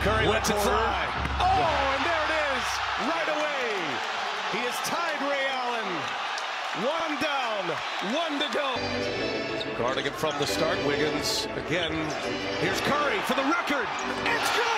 Curry Went to try. Oh, and there it is, right away. He has tied Ray Allen. One down, one to go. Guarding it from the start. Wiggins again. Here's Curry for the record. It's good.